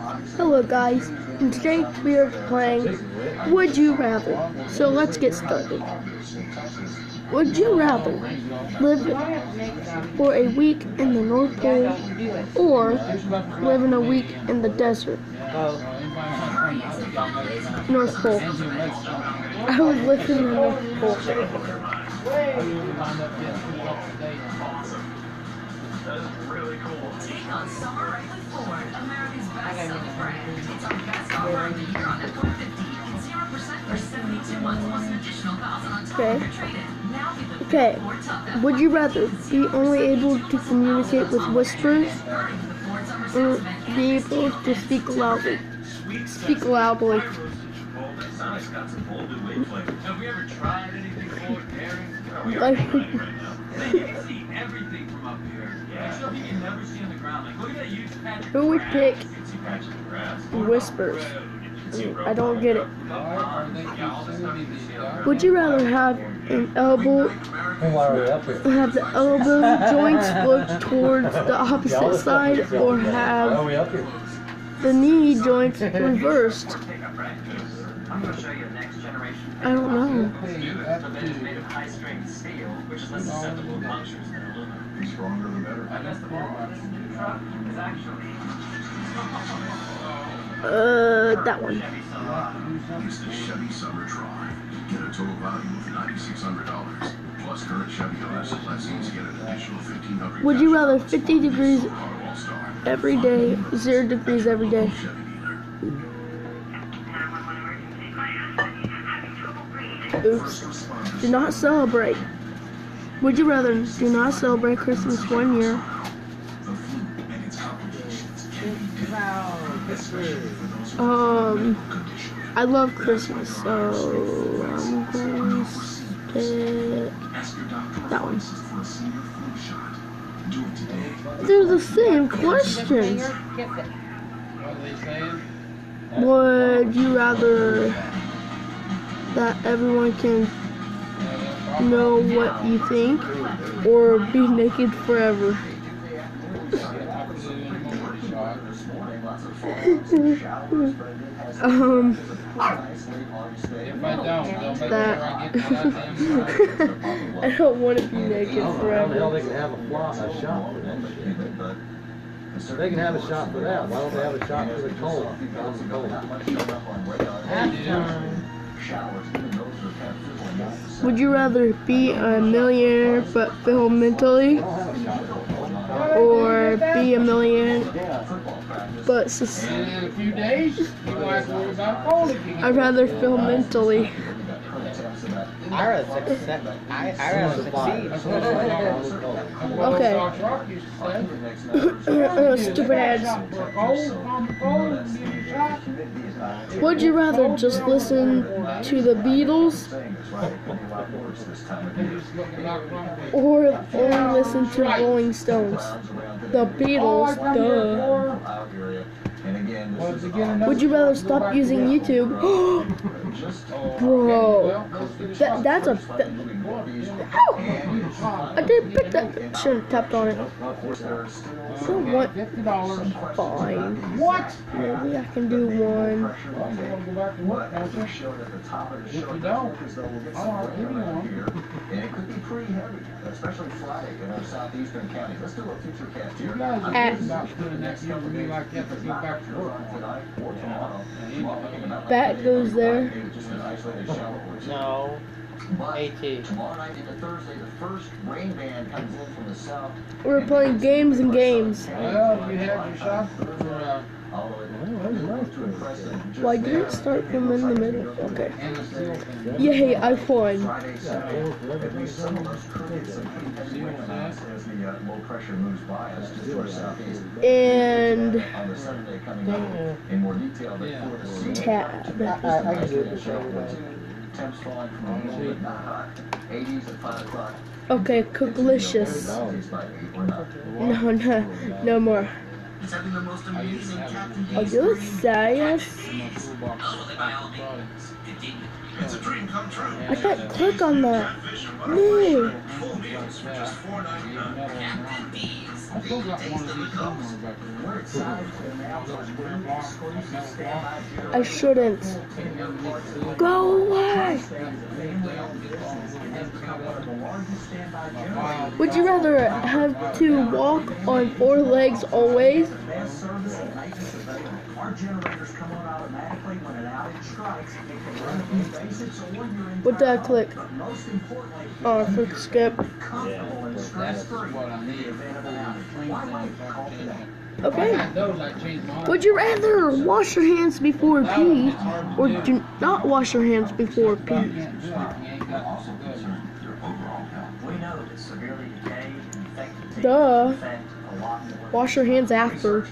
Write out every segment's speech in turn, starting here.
Hello guys, and today we are playing Would You Rather. So let's get started. Would you rather live for a week in the North Pole or live in a week in the desert? North Pole. I would live in the North Pole. Take on summer Ford, America's best-selling brand. It's our best offer of the year on F-150. Get 0% for 72 months plus an additional 1000 on top Okay. of your trade-in. Now get the Okay, Ford Tough would you rather be only able to communicate with whispers F-30 for the Ford Summer or be able to speak loudly? Speak loudly. Sonic's got some whole new wave flavors. Have we ever tried anything Ford pairing? We are Like- right now. You can see everything Who would pick You can see patches of grass. whispers? Road. You can see I don't get it. Yeah, all this stuff you can see on the ground. Would you rather have an elbow I'm already up here. have the elbow joints look towards the opposite side or have we up here? the knee joints reversed? I'm going to show you a next generation I don't know. The stronger the better. I guess the ball of this truck is actually Uh, that one. Chevy Silverado. It's the Chevy Summer Try. Get a total value of $9,600. Plus current Chevy owners and lessees get an additional 1500 Would you rather 50 degrees from Auto All-Star. every day, zero degrees every day? Oops. Do not celebrate. Would you rather do not celebrate Christmas one year Um, I love Christmas, so I'm going to that one. They're the same questions. Would you rather that everyone can know what you think or be naked forever? um, If I don't, they'll make that. I get the goddamn I don't want to be naked How the hell forever. they can have a shot for that they can have a shot for that, why don't they have a shot for the cold? On the cold. Would you rather be a millionaire but fail mentally, I don't have a shot for the cold. or be a millionaire but sus- a few days, you don't have to worry about cold again. I'd rather fail mentally? I rather succeed. I, I rather succeed. That's what Stop Okay. Rock used to say. Stupid ads. Would you rather just listen to the Beatles or only listen to Rolling Stones? The Beatles, duh. Was it getting enough- Would you rather stop using YouTube? Bro, that, that's a. That, Ow! I didn't pick that. Should have tapped on it. So what? Fifty dollars. Fine. What? Maybe I can do one. Well, you wanna go back to work, don't you? If you don't, I'll give you one. And it could be pretty heavy, especially Friday in our southeastern county. Let's do a future cast You guys are At- thinking that year with like that to go back to work. Tonight or tomorrow. Bat goes there. Maybe just an isolated shower or two. No. AT. Tomorrow night into Thursday, the first rain band comes in from the south. We're playing games and games. Well, you had your shot for, Although it to impress them just Why did there. it start from in the middle? Okay. and the steel thing. Yay, I won. Uh, and On the Saturday coming up in more detail, but Yeah. for the sea. tab. I, I, I can do it the same. Temps falling from a little bit not hot, 80s at 5 o'clock. Okay, cooklicious. By 8 or not. No, no, no more. He's having the most amazing Are you serious? It's a dream come true. I can't click on that. No. Full meals for just $4.99. Captain D's. I still got one of these somewhere back there. We're excited to announce our new exclusive standby generator. I shouldn't. Go away. Would you rather have to walk on four legs always Best service and maintenance available. Our generators come on automatically when an outage strikes. It can run a few basics or your What did I click? But most importantly, Oh, click skip. comfortable and stress-free in the event of an outage. Why wait? Call today. Okay. had those, I changed my. Would you rather wash your hands before pee or do not wash your hands before You pee? can't do it if you ain't got Also some good. concern your overall health. We know that severely decayed infected Duh. affect a lot more. Wash your hands after.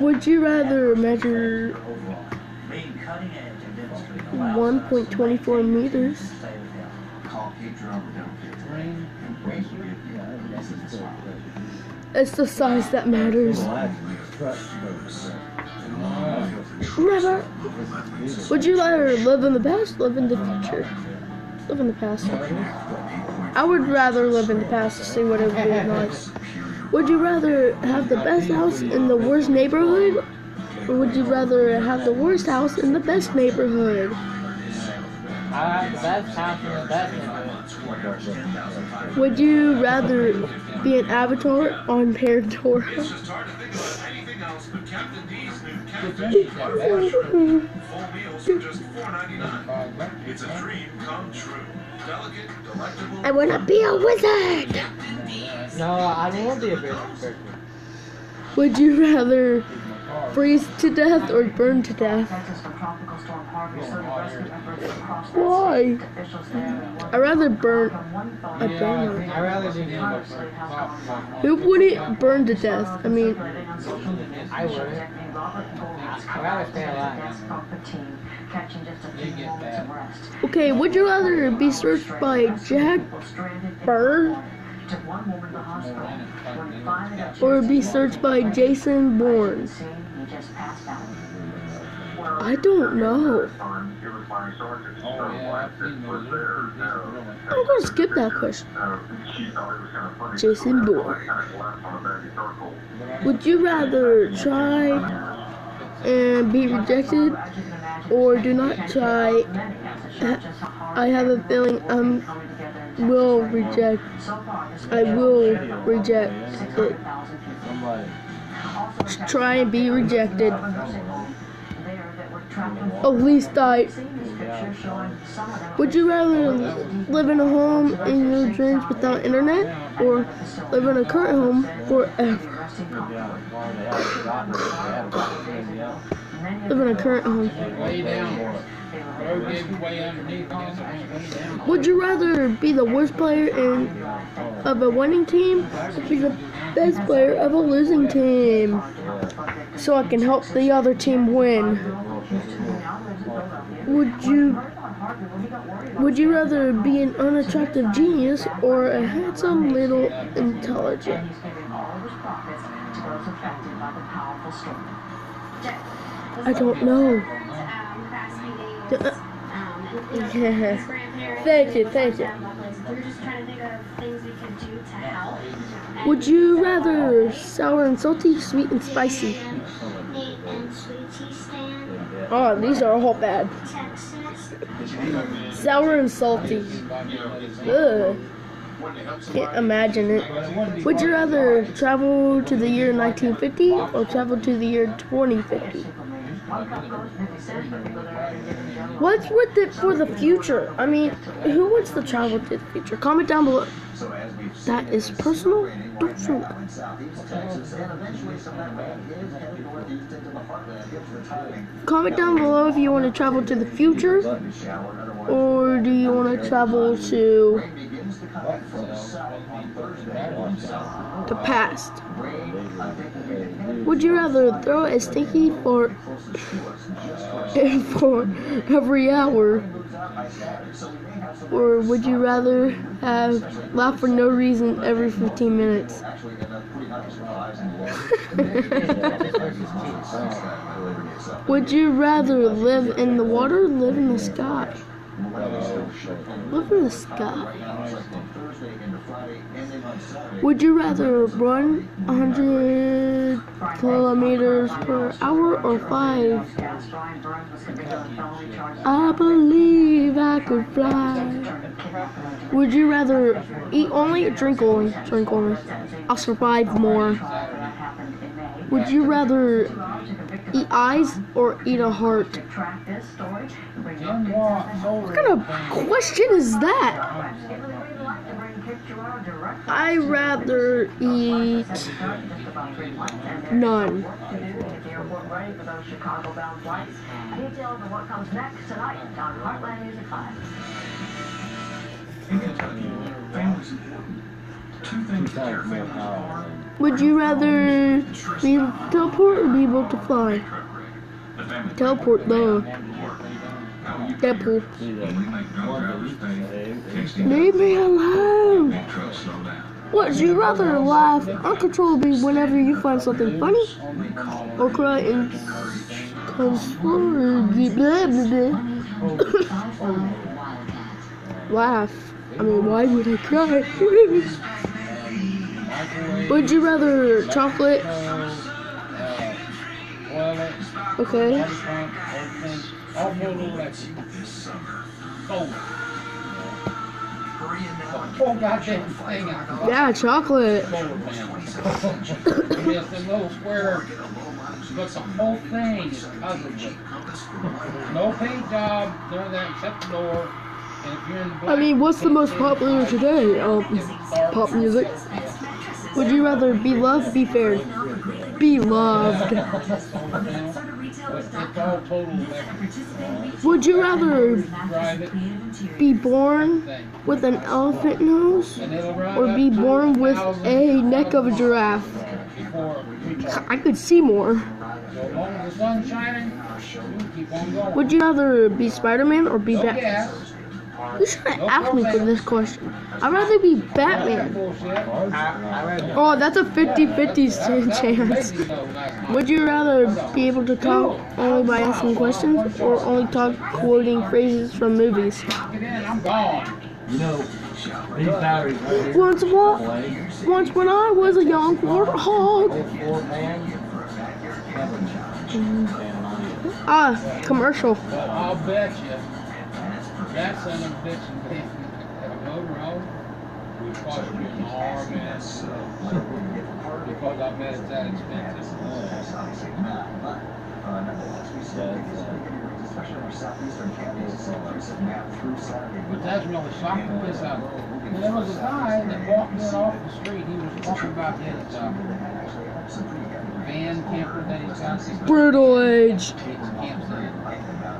Would you rather measure overall, being cutting edge and demonstrating allows us 1.24 meters? It's the size that matters. Never. Would you rather live in the past, live in the future? Live in the past. I would rather live in the past to see what it would be like. Would you rather have the best house in the worst neighborhood? Or would you rather have the worst house in the best neighborhood? I have the best house in the best neighborhood. Would you rather be an avatar on Pandora? It's just hard to think about anything else but Captain D's new Captain Good thing you got that. Full meals for just $4.99. It's a dream come true. Delicate, delectable. I wanna be a wizard! No, I don't want to be a wizard. Would you rather freeze to death or burn to death? Texas from Tropical Storm Harvey, so the rescue efforts across Why? officials there and I'd rather burn from one a Yeah, burner. I'd rather do him tirelessly over. has gone viral. Who wouldn't burn to death? I mean, Circulating on social media, I would. Deputy Robert Goldman's I'd rather stay alive. desk catching just a few moments of rest. okay, would you rather be searched by Jack People stranded in Bird Took one woman to the hospital. When he finally got or be searched by Jason Bourne? I don't know. I'm gonna skip that question. Jason Bourne. Would you rather try and be rejected or do not try? I have a feeling I will reject. I will reject it. Try and be rejected. At least I. Would you rather live in a home in your dreams without internet or live in a current home forever? Live in a current home. Would you rather be the worst player in of a winning team or be the best player of a losing team? So I can help the other team win. Would you would you rather be an unattractive genius or a handsome little intelligent? I don't know. Uh, Yeah. Thank you, thank you. Would you rather sour and salty, sweet and spicy? Oh, these are all bad. Sour and salty. Ugh. Can't imagine it. Would you rather travel to the year 1950 or travel to the year 2050? What's with it for the future? I mean, who wants to travel to the future? Comment down below. That is personal. Don't timing. Comment down below if you want to travel to the future or do you want to travel to the past? Would you rather throw a stinky for for every hour or would you rather have laugh for no reason every 15 minutes? Would you rather live in the water or live in the sky? Look at the sky. Would you rather run 100 kilometers per hour or 5? I believe I could fly. Would you rather eat only or drink only? Drink only. I'll survive more. Would you rather eat eyes or eat a heart? What kind of question is that? I rather eat none. Details of what comes next tonight on Heartland Music 5. In Kentucky, family's important. Two things. Would you rather be able to teleport or be able to fly? Teleport though. Tasty Leave me alone. Would you rather laugh uncontrollably whenever you find something funny or cry in consolably? Blah, blah, blah. Laugh. I mean, why would I cry? would you rather chocolate? Okay. water pump, everything, all full of electric. this summer. Oh, Hurry in now and the whole goddamn thing out of Yeah, chocolate. solar panels. Yes, the little square, get a low mileage but the whole thing is covered with, compass for right no paint job, none of that except the door. And if you're in the I mean, what's the most popular today? Um, pop music. Would you rather be loved, be fair? Be loved. Would you rather be born with an elephant nose or be born with a neck of a giraffe? I could see more. Would you rather be Spider-Man or be Batman? Trying to ask me for this question? I'd rather be Batman. Oh, that's a 50-50 chance. Would you rather be able to talk only by asking questions or only talk quoting phrases from movies? You know, Once what? Once when I was a young warthog. Ah, commercial. I'll bet you that son of a bitch and thing, that motorhome would cost you an arm and because I bet uh, it's that expensive. But that's really shocking the piss out. of me. And there was a guy that walked in off the street, he was talking about his uh, van camper that he's got. Brutal age. campsite. He went to this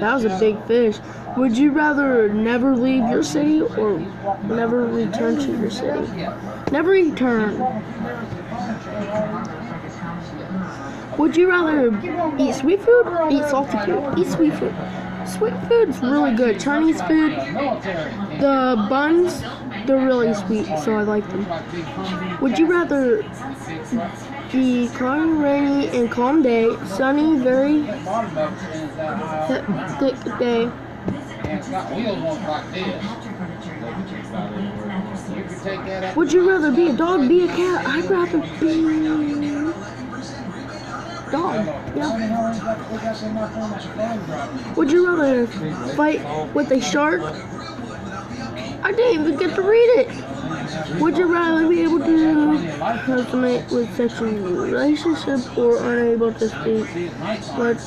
That was a big fish. Would you rather never leave your city or never return to your city? Never return. Would you rather eat sweet food or eat salty food? Eat sweet food. Sweet food's really good. Chinese food, the buns, they're really sweet, so I like them. Would you rather be cloudy, rainy, and calm day, sunny, very Bottom boat stands that high thick, thick day, and it's got wheels on it like this. You could take that up. Would you rather be a dog, be a cat? I'd rather be dog. Would you rather fight with a shark? I didn't even get to read it. Would you rather be able to consummate with sexual relationship or unable to speak? But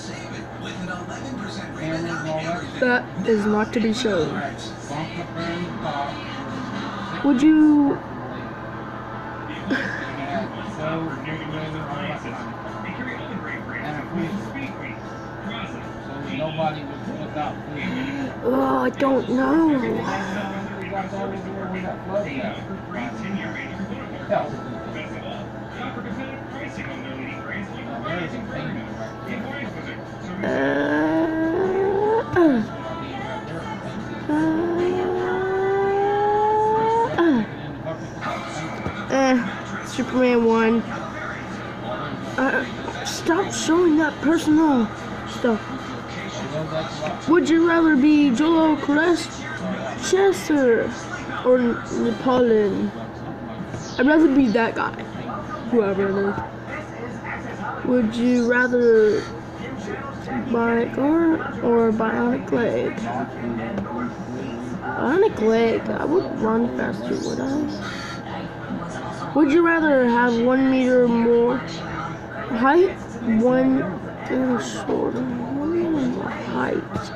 that is not to be shown. Would you So nobody would without food. Oh, I don't know. We Superman one. Uh, stop showing that personal stuff. Would you rather be Joel Chester or Napoleon? I'd rather be that guy, whoever it is. Would you rather bionic arm or bionic leg? Bionic leg, I would run faster, would I? Would you rather have one meter more height, one meter shorter, one meter more height?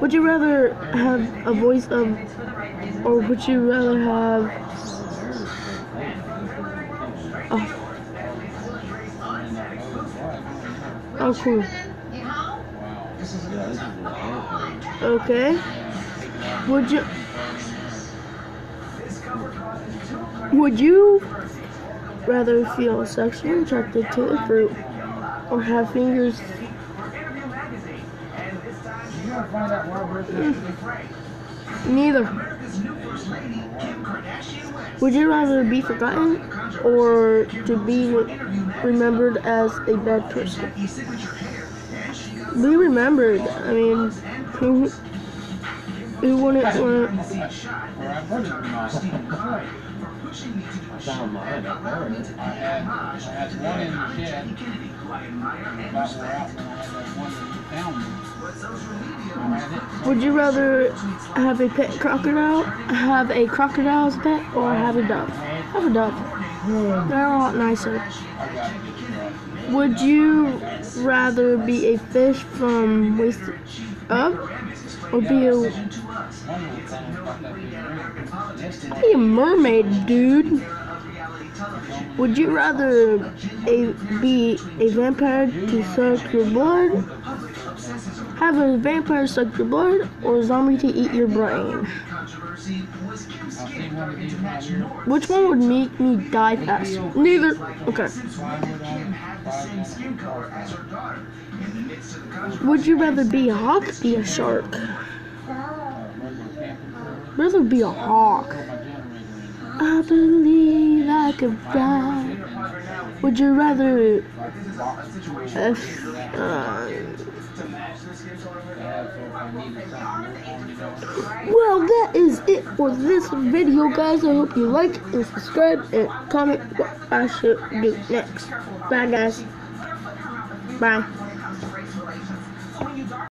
Would you rather have a voice of, or would you rather have a, oh cool, okay, would you, would you rather feel sexually attracted to a fruit or have fingers we're Neither. Would you rather be forgotten or to be remembered as a bad person? Be remembered. I mean, who, who wouldn't want? I had, one in the shed. About where found me. Would you rather have a pet crocodile, have a crocodile's pet, or have a dove? Have a dove. They're a lot nicer. Would you rather be a fish from waist up, or be a A mermaid, dude? Would you rather a, be a vampire to suck your blood, have a vampire suck your blood, or a zombie to eat your brain? Which one would make me die faster? Neither. Okay. Would you rather be a hawk, be a shark? Regular. Rather be a hawk. I believe I could fly. Would you rather? Uh, uh, well, that is it for this video, guys. I hope you like and subscribe and comment what I should do next. Bye, guys. Bye.